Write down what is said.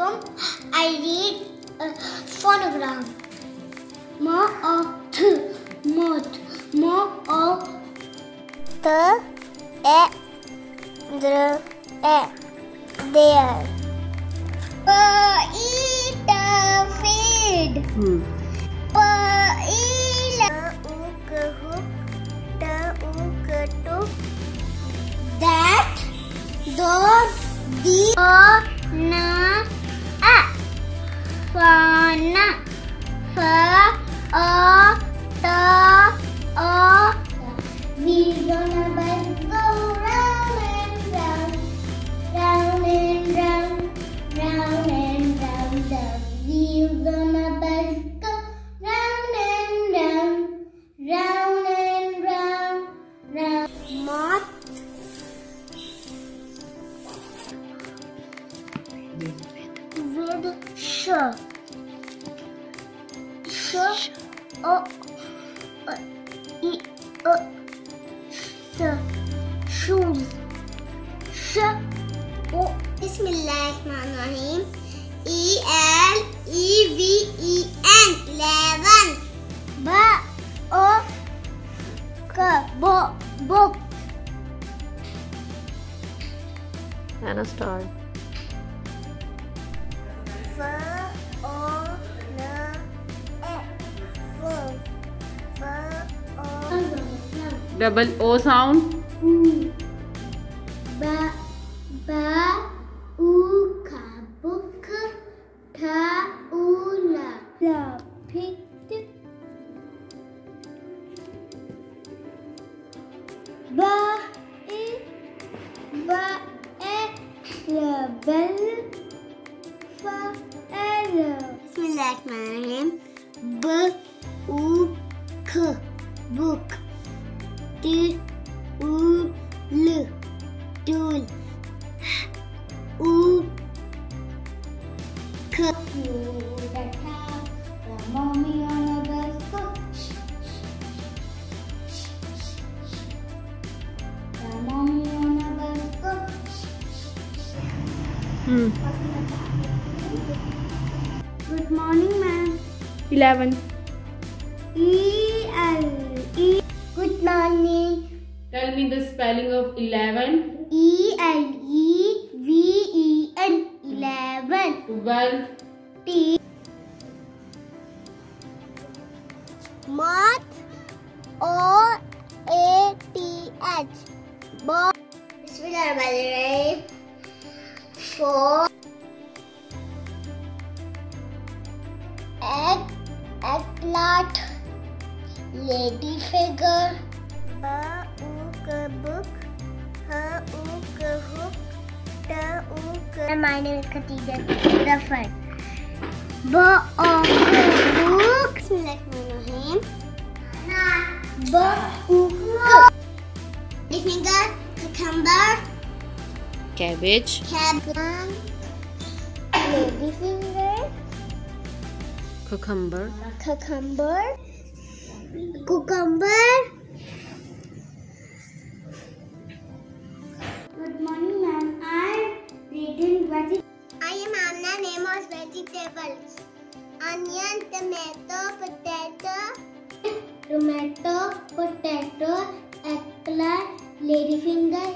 Assalamualaikum. I read a phonogram. Ma a th moth ma a The a the a there. pa eat a feed. Hmm. Pa eat Uk hook. The uk took. that the the a fana fa a ta a we gonna bus go round and round. Round and round round and round. The wheels gonna bus go round and round. Round and round round. Moth. with sh. Sh. O. uh, Uh, sh. Shoes. Sh. O. Bismillahirrahmanirrahim. E L E V E N. Eleven. Ba. O. K. Bo. Book. And a star. Double O sound. Ba. Ba. U. Ka. Book. Ta. U. La. La. Picked. Ba. E. Ba. E. La. Bell. Fa. L. Bismillahirrahmanirrahim. B U K. azul. Hmm. Good morning, man. Eleven. E L E. Good morning. Tell me the spelling of eleven. 12 T. Moth O. A. T. H. Bob 4 Egg. Eggplant Lady Figure. Ba ook. My name is Khadija Zafar. Ba book. Bismillahirrahmanirrahim. Lady finger. Cucumber. Cabbage. Cabbage. Lady finger. Cucumber. Cucumber. Cucumber. Vegetables. Onion, tomato, potato. Tomato, potato, eggplant, ladyfinger,